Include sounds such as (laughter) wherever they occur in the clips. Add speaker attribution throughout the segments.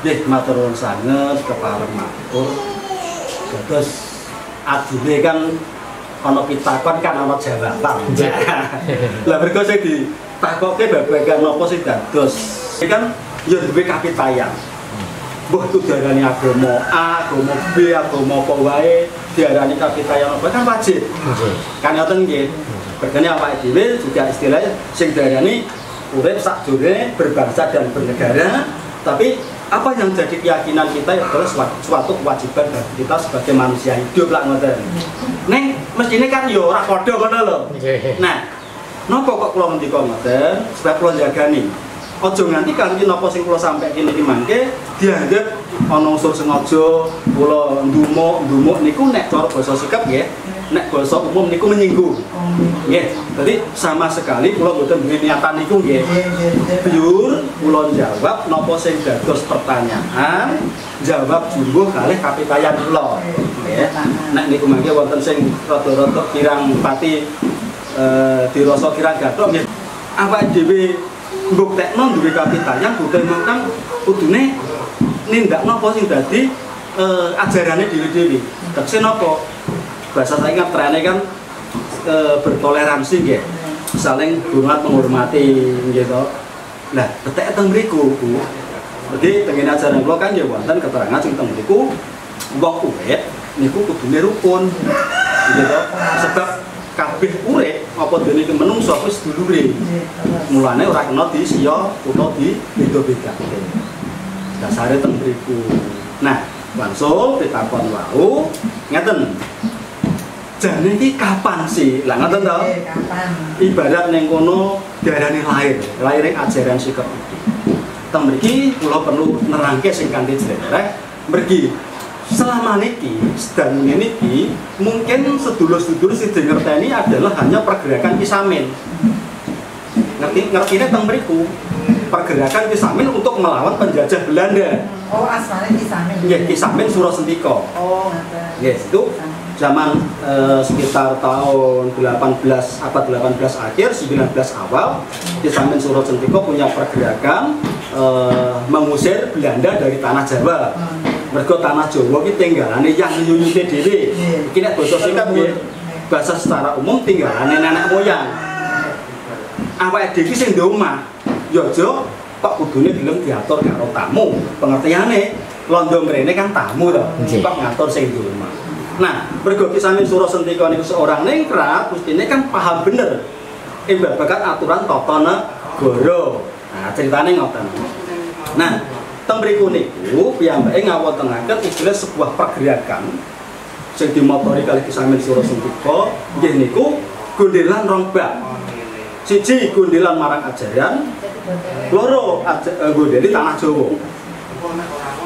Speaker 1: Nggih, matur nuwun sanget kepareng matur. Terus adine kan ana pitakon kan ana jawaban. (laughs) Lah mergo sing ditakokke babagan napa sing dados. Iki kan ya duwe kapitayan. Mbah itu diarani agama A, agama B, agama apa wae diarani kapitayan apa kan wajib. Kan ngoten nggih. Berkene awake dhewe juga istilahnya sing diarani urip sakjroning berbangsa dan bernegara, tapi apa yang jadi keyakinan kita adalah suatu, suatu kewajiban bagi kita sebagai manusia hidup lah ngoten. Neng, mestine kan yo ora padha ngono lho. Nah, napa kok kula ngendika ngoten? Sebab kula jagani. Aja nganti kanthi napa sing kula sampaikan iki mangke dianggap ana unsur sengaja kula ndumuk ndumuk niku nek cara basa sikap nggih nek basa umum niku menyinggung. Nggih. Jadi sama sekali kula mboten duwe niatan niku nggih. Pure kula jawab napa sing dados pertanyaan, jawab jumbuh kalih kapitayan kula. Nggih. Nek niku mangke wonten sing rada-rada kirang pati eh dirasa kirang gathok nggih. Awake dhewe mbuktekno duwe kapitayan bukan kan kudune nindakno apa sing dadi eh, ajarane dhewe-dhewe. Tegese napa? Bahasa saya kan trennya kan eh, bertoleransi nggih. Saling hormat menghormati gitu. Nah, betek teng mriku. Jadi tengen ajaran kula kan ya wonten keterangan sing teng mriku wong urip niku kudune rukun. Gitu. Sebab kabeh urip apa dene iki menungso wis dulure. Mulane ora kena disiya utawa di beda-bedake. Dasare teng mriku. Nah, wangsul pitakon wau ngeten. Jane iki kapan sih? Lah ngoten to?
Speaker 2: Kapan?
Speaker 1: Ibarat ning kono diarani lahir, lahir ajaran sikap iki. Teng mriki kula perlu nerangke sing kanthi jrerek mriki selama niki sedang niki mungkin sedulur-sedulur sing ngerteni adalah hanya pergerakan kisamin ngerti ngertine teng mriku pergerakan kisamin untuk melawan penjajah Belanda
Speaker 2: Oh, asalnya sana.
Speaker 1: nggih kisamin Surasentika
Speaker 2: Oh, ngaten.
Speaker 1: nggih itu zaman eh, sekitar tahun 18 abad 18 akhir 19 awal kisamin Surasentika punya pergerakan eh, mengusir Belanda dari tanah Jawa mergo tanah Jawa ki tinggalane yang nyuyute dhewe. Iki nek basa singkat nggih bahasa secara umum tinggalane nenek moyang. Awake dhewe sing ndek omah, ya aja kok kudune gelem diatur karo tamu. Pengertiane londo mrene kan tamu to,
Speaker 3: Nggih.
Speaker 1: kok ngatur sing ndek omah. Nah, mergo kisamin Surasentika niku seorang ningrat, mestine kan paham bener ing babagan aturan tata negara. Nah, ceritane ngoten. Nah, teng mriku niku piyambake ngawontenaken istilah sebuah pergerakan sing dimotori kali kisamin Surasentika nggih niku gondelan rong bab. Siji gondelan marang ajaran, loro eh, gondeli tanah Jawa.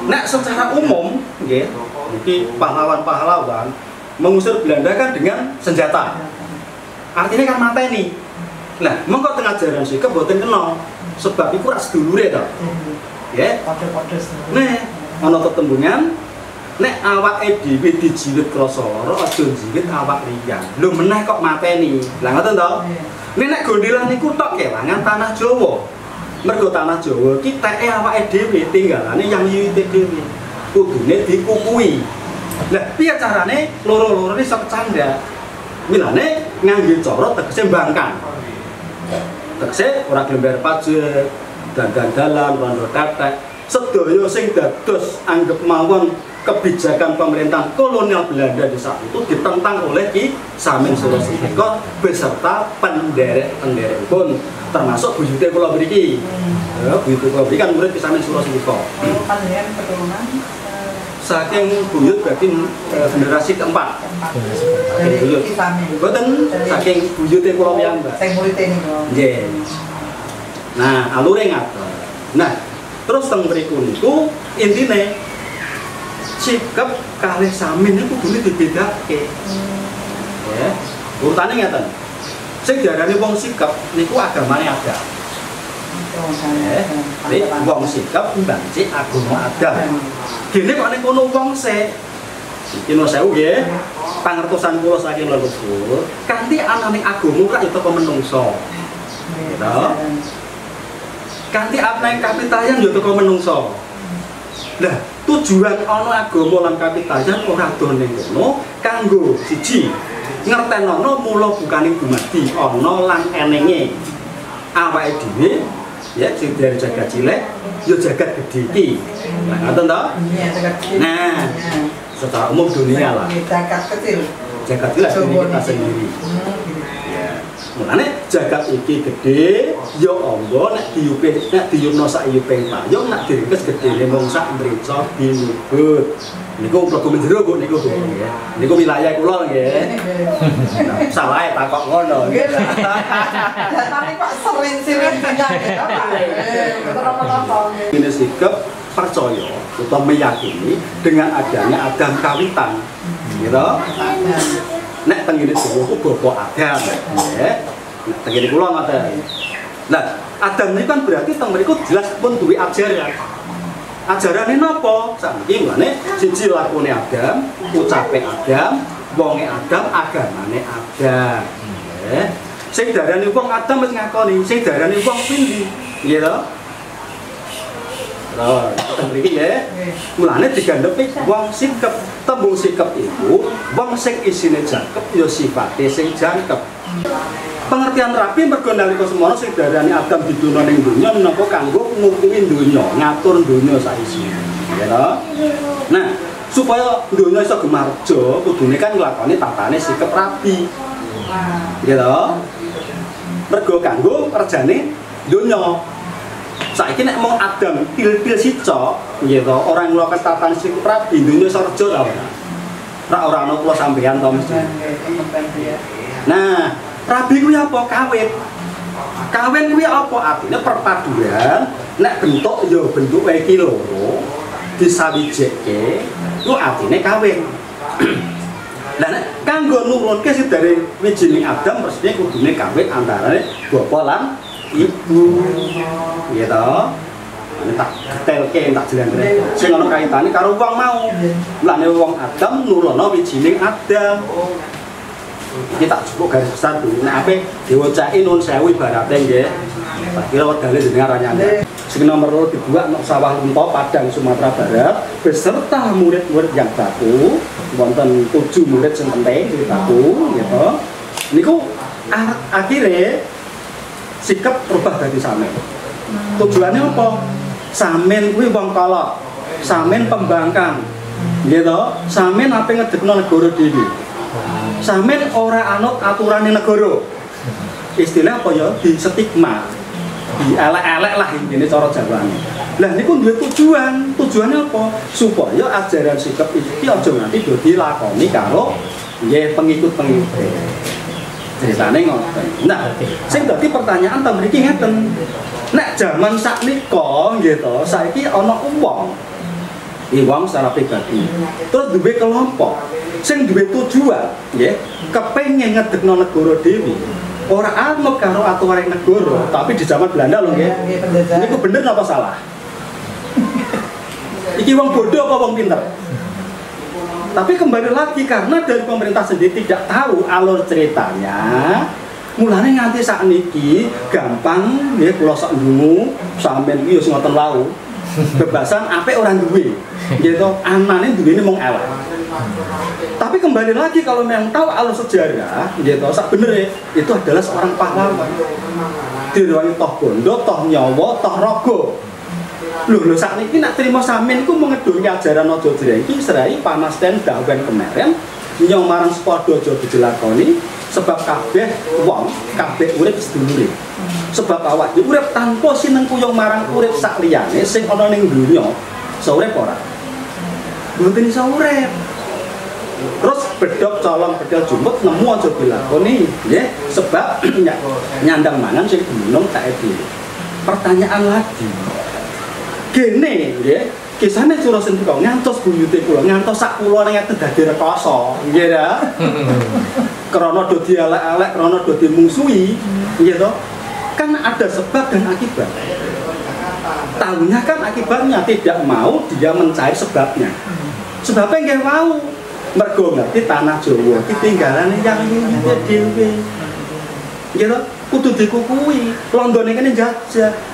Speaker 1: Nek secara umum nggih iki pahlawan-pahlawan mengusir Belanda kan dengan senjata. Artinya kan mateni. Nah, mengko tengah ajaran sikap boten kena sebab iku rak sedulure to. Ya,
Speaker 2: sendiri.
Speaker 1: Nek ana tetembungan nek awake dhewe dijiwit krasa lara aja jiwit awak liyan. Lho meneh kok mateni. Lah ngoten to? Nek nek gondelan niku tok kelangan tanah Jawa. Mergo tanah Jawa ki teke awake dhewe tinggalane yang yuyute dhewe. Kudune dikukui. Lah piye carane loro-loro iso kecanda? Milane ngangge cara tegese mbangkang. Tegese ora gelem bayar pajak, dagang dalan, rondo tetek, sedaya sing dados anggap mawon kebijakan pemerintah kolonial Belanda di saat itu ditentang oleh Ki Samin Surasentika beserta penderek-penderek pun termasuk buyute kula mriki. Ya, buyute kula mriki kan murid Ki Samin.
Speaker 2: Oh, panjenengan keturunan
Speaker 1: Saking buyut berarti eh, generasi keempat. buyut.
Speaker 2: Dari Kisame.
Speaker 1: Mboten saking buyute kula piyambak.
Speaker 2: Saya murid ini kok.
Speaker 1: Nggih. Nah, alure ngaten. Nah, terus teng mriku niku intine sikap kalih samin niku kudu dibedake. Ya. Urutane ngeten. Sing diarani wong sikap niku agamane ada. Ya. Jadi wong sikap mbanci agama ada. Gene kok ning kono wong se Iki no sewu nggih. Pangertosan kula saking leluhur, kanthi anane agama kok itu menungso. Gitu. Kanthi apa kapitayan yo teko menungso. Lah, tujuan ana agama lan kapitayan ora do ning kono kanggo siji ngertenono mula bukaning dumadi ana lan enenge awake dhewe ya dari jagat cilik ya jagat gedhe iki. Nah, ngoten?
Speaker 2: Iya.
Speaker 1: Nah. Secara umum dunia lah.
Speaker 2: Dekat kecil.
Speaker 1: Jagat diri kita sendiri. Mulane jagat iki gede, ya amba nek diyupe nek diyupno sak yuping payung nek diringkes gedene mung sak mrica binubut. Niku mlebu menjero Bu niku Bu nggih. Niku wilayah kula nggih. Salah ya takok ngono.
Speaker 2: Nggih. Datane kok sering-sering betul apa-apa.
Speaker 1: Ini sikap percaya atau meyakini dengan adanya Adam kawitan. Gitu. Nek tengene Jawa ku bapak Adam. Nggih. Nek tengene kula ngoten. Nah, Adam ini kan berarti teng mriku jelas pun duwe ajaran. Ajarane napa? Saiki mulane siji lakune Adam, ucape Adam, wonge Adam, agamane Adam. Nggih. Sing darani wong Adam wis ngakoni, sing darani wong pindi. Nggih to? Teng mriki nggih. Mulane wong sikep, tembung sikep iku wong sing isine jangkep ya sifate sing jangkep. Pengertian rapi mergo nalika semono sing darani Adam diduno ning donya menapa kanggo ngukumi donya, ngatur donya saisine. Ya? Nah, supaya donya iso gemarja, kudune kan nglakoni tatane sikep rapi. Ya to? Mergo kanggo kerjane donya. Saiki nek mau Adam pil-pil sico, nggih to, orang melakukan tatanan sikep rapi, donya iso reja ta ora? Ora ora ana kula sampeyan to mesti. Nah, rabi kuwi apa? Kawin. Kawin kuwi apa? Artinya perpaduan nek bentuk ya bentuk iki loro disawijeke ku artine kawin. (clears throat) Lah nek kanggo nurunke sih dari wijining Adam mestinya kudune kawin antarane bapa lan ibu. Iya toh? Ini tak detailke tak jelasake. Sing ana kaitane karo wong mau. Nek wong Adam nurono wijining Adam. Iki tak cukup garis besar dulu. Nek ape diwacai nun sewu ibarate nggih. Tak kira wedale jenengan ra nyanda. Sing nomor loro dibuat sawah Lunto Padang Sumatera Barat beserta murid-murid yang baku wonten tujuh murid sing penting baku gitu. Niku a- akhirnya sikap berubah dari samen. Tujuannya apa? Samen kuwi wong. Samen pembangkang. Gitu. Samen apa ngedekno negara dhewe. Samen ora anut aturane negara. Istilah apa ya? Di stigma. Di elek-elek lah ini cara Jawane. Lah niku duwe tujuan. Tujuannya apa? Supaya ajaran sikap iki aja nanti do dilakoni karo nggih pengikut-pengikut. Ceritane ngoten. Nah, sing dadi pertanyaan ta mriki ngeten. Nek jaman saknika nggih to, saiki ana wong wong secara pribadi. Terus duwe kelompok sing duwe tujuan, nggih, kepengin ngedekno negara dhewe. Ora anut karo aturan negara, tapi di zaman Belanda lho nggih.
Speaker 2: Nggih, penjajah.
Speaker 1: Niku bener apa salah? Iki wong bodoh apa wong pinter? Tapi kembali lagi karena dari pemerintah sendiri tidak tahu alur ceritanya. Mulane nganti saat niki gampang nggih kula sak ndungu sampean iki wis ngoten wau. Bebasan apik orang duwe. Gitu, anane duwene mung elek. Tapi kembali lagi kalau memang tahu alur sejarah, gitu, sak bener itu adalah seorang pahlawan. Diruangi toh bondo, toh nyawa, toh rogo. Lho, lho saat ini nak terima samin ku mengedungi ajaran ojo jrengki serai panas ten dawen kemarin. Nyong marang sepodo ojo dijelakoni sebab kabeh wong kabeh urip sedulure sebab awak dhewe urip tanpa sineng kuyung marang urip sak liyane sing ana ning donya saurip ora? Mboten iso urip. Terus bedok colong bedok jumut nemu aja dilakoni nggih. Sebab (clears throat) ny- nyandang mangan sing gunung tak dhewe pertanyaan lagi gene nggih. Kisahnya curah sendiri ngantos buyute kula ngantos sak kula ngeten dadi rekoso nggih ya (laughs) krana do dialek-alek krana do dimungsuhi nggih to? Kan ada sebab dan akibat. Tahunya kan akibatnya tidak mau dia mencari sebabnya. Sebabnya nggih mau mergo ngerti tanah Jawa iki tinggalane yang dhewe. Nggih to? Kudu dikukui. Londone kene jajah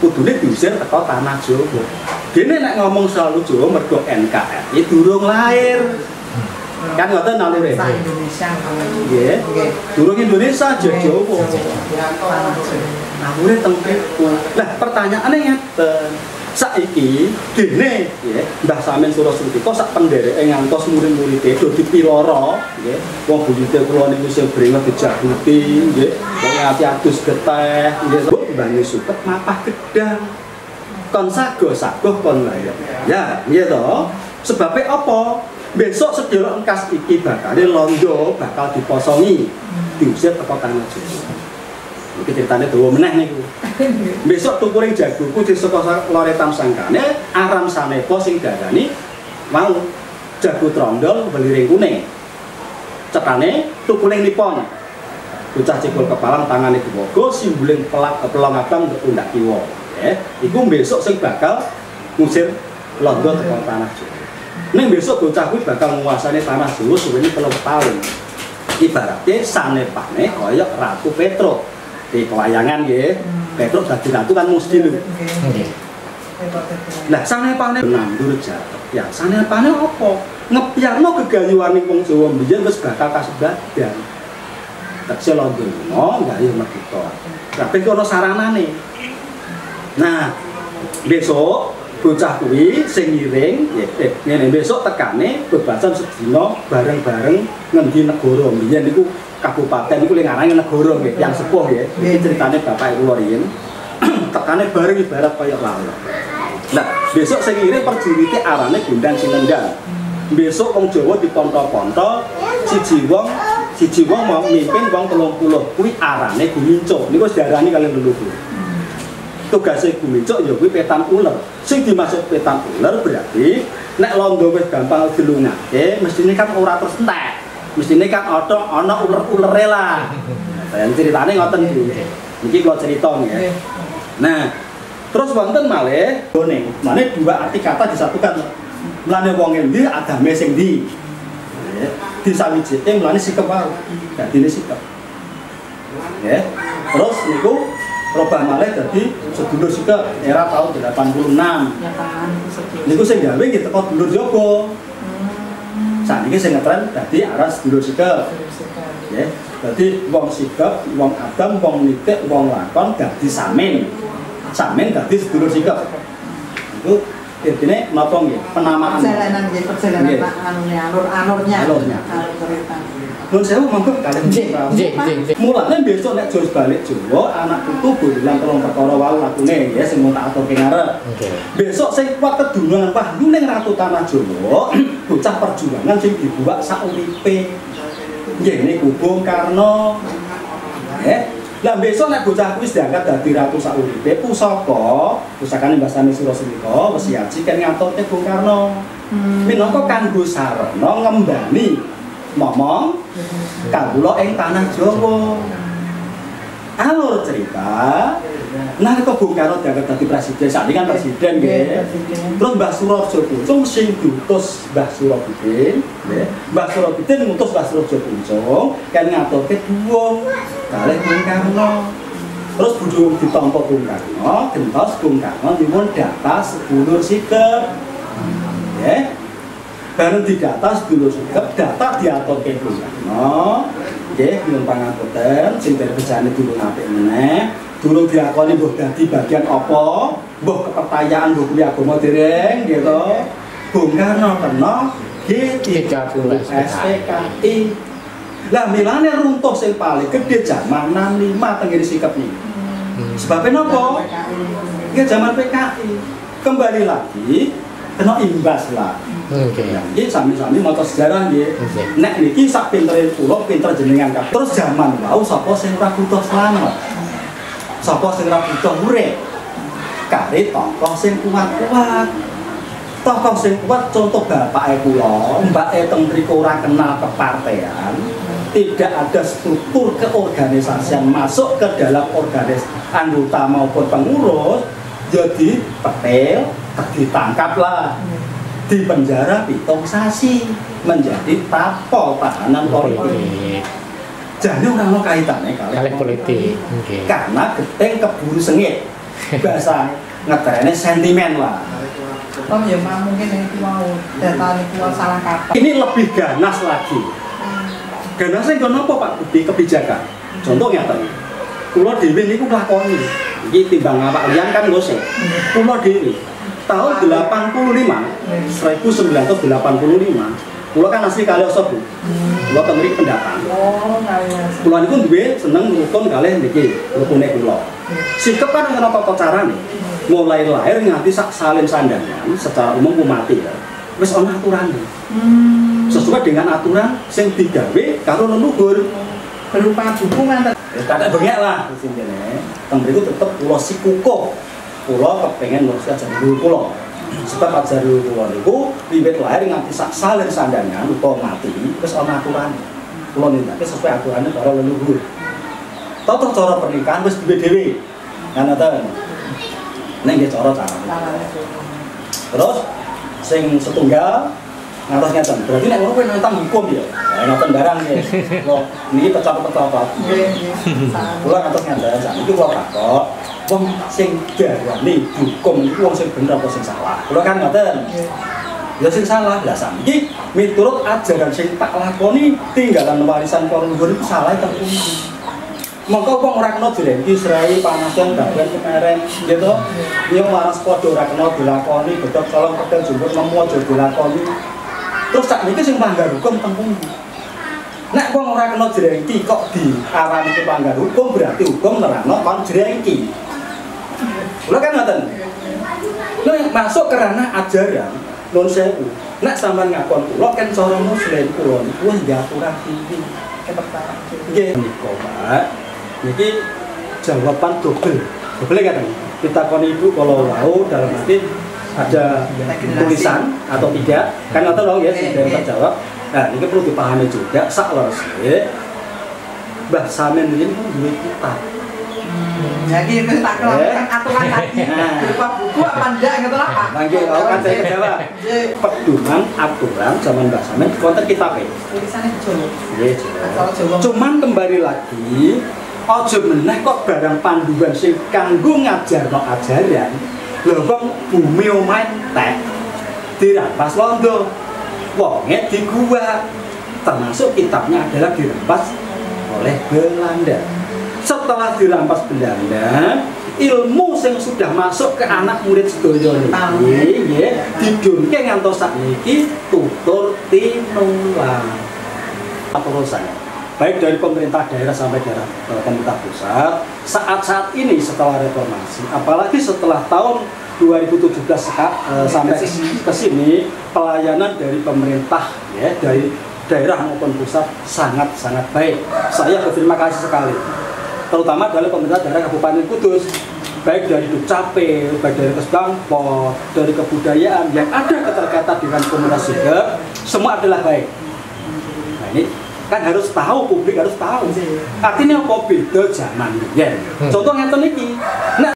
Speaker 1: kudune diusir teko tanah Jawa Dene nek ngomong selalu Jawa mergo NKRI durung lahir. Kan ngoten nalure.
Speaker 2: Sa Indonesia
Speaker 1: Nggih. Durung Indonesia aja Jawa. Awure teng Peku. Lah pertanyaane ngeten. Saiki dene ya Mbah Samin sak pendereke ngantos murid-muride do dipiloro nggih. Wong buyute kula niku sing bringet dijabuti nggih. Wong ati adus geteh nggih. Mbane suket mapah gedang. Kon sago-sago kon lahir. Ya, iya toh. Sebabnya apa? Besok sedulur engkas iki bakal londo bakal diposongi. Diusir teko tanah Jawa. Iki ceritane dawa meneh niku. Besok tukuring jagoku di saka loretan sangkane aram sanepo sing darani mau jago trondol beliring kuning. Cetane tukuling nipon. Bocah cekul kepalang tangane diwogo simbuling pelak pelong abang berpundak kiwa. Ya, iku besok sing bakal ngusir londo teko tanah Jawa. Ning besok bocah kuwi bakal nguasani tanah Jawa suwene 3 tahun. Ibaratnya sanepane kaya Ratu Petro di kewayangan nggih. Petro dadi ratu kan mesti lho. Lah sanepane nandur jarak. Ya sanepane apa? Ngepyarno gegayuhane wong Jawa mbiyen wis bakal kasebadan. Tekse londo gayuh merdeka. Tapi kono saranane. Nah, besok bocah kuwi sing ngiring eh, ngene besok tekane bebasan sedina bareng-bareng ngendi negara. Mbiyen niku kabupaten niku arange negara nggih yang sepuh ya. Iki ceritane bapak kula riyen (clears throat) tekane bareng ibarat kaya lalu nah besok sing ngiring perjuwite arane Gundang Sinendang. Besok wong Jawa diponto-ponto siji wong siji wong mau mimpin wong 30 kuwi arane Guminco niku diarani kalian leluhur tugasnya gumincuk ya kuwi petan uler. Sing dimaksud petan uler berarti nek londo wis gampang dilungake, mestine kan ora terus entek. Mestine kan ana ana uler-ulere lah. Dan ceritane ngoten iki. Niki kula cerita nggih. Nah, terus wonten malih gone. Mane dua arti kata disatukan. Mulane wong endi adame sing ndi. Nggih. Disawijike mulane sikep wae. Dadine sikep. Nggih. Terus niku robah malih dadi sedulur sikep era tahun 86.
Speaker 2: Ya kan sedih.
Speaker 1: Niku sing gawe nggih teko dulur Joko. Saniki sing ngetren dadi aras dulur sikep. Ya, dadi wong sikep, wong adam, wong nitik, wong lakon dadi samin. Samin dadi sedulur sikep. Itu intine napa nggih? Penamaan.
Speaker 2: Perjalanan nggih perjalanan. Pak anunya alur alurnya.
Speaker 1: Alurnya.
Speaker 2: Alur cerita.
Speaker 1: Nun sewu monggo kalian
Speaker 3: Nggih, nggih.
Speaker 1: Mulane besok nek Jos balik Jawa, anak putu bodolan telung perkara wae lakune ya sing mau tak aturke ngarep.
Speaker 3: Oke.
Speaker 1: Besok sing kuat kedunungan wahyu ning Ratu Tanah Jawa, (clears throat) bocah perjuangan sing dibuat sauripe. Nggih niku Bung Karno. Eh, lah besok nek bocah kuwi diangkat dadi ratu sauripe pusaka, pusakane Mbah Sami Suraswita wis siaji kan ngaturke Bung Karno. Minangka kanggo sarana ngembani momong kawula ing tanah Jawa. Alur cerita, nah kok Bung Karno diangkat dadi presiden, saat ini kan presiden nggih. Terus Mbah Surojo Puncung sing diutus Mbah Surabudin, nggih. Mbah Surabudin ngutus Mbah Surojo Puncung kan ngaturke duwung kalih Bung Karno. Terus budung ditampa Bung Karno, gentos Bung Karno nyuwun data sedulur sikep. Nggih. Bareng didata sedulur sikep, data diaturke Bung Karno. Nggih, nyuwun pangapunten sing berbejane dulu apik meneh. Durung diakoni mbuh dadi bagian apa? Mbuh kepercayaan mbuh kuliah agama dereng gitu. Bung Karno kena G30 SPKI. Lah milane runtuh sing paling gede zaman 65 tenggiri sikep nih. Sebabnya napa? Ya zaman PKI. Kembali lagi kena imbas lah. Ya, Ini sami-sami maca sejarah nggih.
Speaker 3: Oke.
Speaker 1: Nek niki sak pintere kula, pinter jenengan kabeh. Terus zaman wau sapa sing ora butuh slamet? Sapa sing ora butuh urip? Kare tokoh sing kuat-kuat. Tokoh sing kuat contoh bapake kula, mbake teng mriku ora kenal kepartean. Tidak ada struktur keorganisasian masuk ke dalam organisasi anggota maupun pengurus, jadi petel, ditangkap lah di penjara pitung sasi menjadi tapol tahanan politik. Jadi orang ono kaitannya kali
Speaker 3: Kali politik. Oke.
Speaker 1: Karena geteng keburu sengit. Bahasa ngetrene sentimen lah.
Speaker 2: Oh ya mah mungkin itu mau data itu salah kaprah.
Speaker 1: Ini lebih ganas lagi. Ganasnya kono apa Pak Budi kebijakan? Contohnya tadi, Pulau Dewi ini nglakoni. Iki timbang apa liyan kan ngose. Pulau Dewi tahun 85 1985 Pulau kan asli kali Bu. Pulau temeri pendatang.
Speaker 2: Oh, kalian.
Speaker 1: Pulau niku duwe seneng rukun kalih niki, rukune kula. Sikep kan ana tata carane. Mulai lahir nganti sak salin sandangan secara umum ku mati ya. Wis ana aturane.
Speaker 2: Hmm.
Speaker 1: Sesuai dengan aturan sing digawe karo leluhur.
Speaker 2: Berupa dukungan
Speaker 1: Ya tak bengek lah sini nih. Teng mriku tetep kula sikukuh. Kula kepengen ngurus ajar dulu kula. Sebab ajar dulu kula niku wiwit lahir nganti sak salin sandangan utawa mati wis ana aturan. Kula nindakake sesuai aturane para leluhur. Tata cara pernikahan wis duwe dhewe. Kan ngoten. Ning nggih cara
Speaker 2: caranya.
Speaker 1: Terus sing setunggal ngantos ngeten. Berarti nek ngono kowe nentang hukum ya. Ya ngoten barang ya. Kok niki pecah-pecah.
Speaker 2: Salah.
Speaker 1: Kula ngantos ngeten sakniki kula takok wong sing darani hukum iku wong sing bener apa sing salah. Kula kan ngoten.
Speaker 2: Nggih.
Speaker 1: Ya sing salah lah sakniki miturut ajaran sing tak lakoni tinggalan warisan para leluhur iku salah teng pundi. Mongko wong ora kena direngki serai panasan bagian kemarin gitu. Nyong waras padha ora kena dilakoni bedhok colong pedal jumbut nemu aja dilakoni. Terus sakniki sing melanggar hukum teng pundi? Nek wong ora kena direngki kok diarani ke pelanggar hukum berarti hukum nerangno kon direngki. Lho kan ngoten. Lho yang masuk ke ranah ajaran non sewu. Nek sampean ngakon kula kan cara muslim kula niku wis aturan iki.
Speaker 2: Kepercayaan.
Speaker 1: Nggih niku, Pak. Niki jawaban double. Double kan kita kon ibu kalau mau dalam arti ada tulisan atau tidak kan atau dong ya sudah terjawab nah ini perlu dipahami juga sak lorosnya Mbah Samin ini kan duwe kitab
Speaker 2: Jadi itu tak kelakukan aturan tadi
Speaker 1: Nah. (laughs)
Speaker 2: berupa buku apa enggak gitu lah Pak.
Speaker 1: Nah, nggih, kalau kan saya kejawab.
Speaker 2: Nggih.
Speaker 1: pedoman aturan zaman Mbah Samin konten kitabnya
Speaker 2: Tulisannya Jawa. Jawa.
Speaker 1: Cuman kembali lagi, ojo meneh kok barang panduan sing kanggo ngajarno ajaran. Lho wong bumi omahe entek. Dirampas londo. Wonge di gua. Termasuk kitabnya adalah dirampas oleh Belanda. Setelah dirampas Belanda, ilmu yang sudah masuk ke anak murid sedaya niki nggih didunke ngantos sakniki tutur tinulang urusan? Baik dari pemerintah daerah sampai daerah eh, pemerintah pusat saat-saat ini setelah reformasi apalagi setelah tahun 2017 seka- eh, sampai ke sini pelayanan dari pemerintah ya dari daerah maupun pusat sangat-sangat baik. Saya berterima kasih sekali terutama dari pemerintah daerah Kabupaten Kudus baik dari Dukcapil, baik dari Kesbangpol, dari kebudayaan yang ada keterkaitan dengan komunitas Sigap, semua adalah baik. Nah ini kan harus tahu publik harus tahu. Artinya apa beda zaman biyen. Contoh ngeten iki. Nek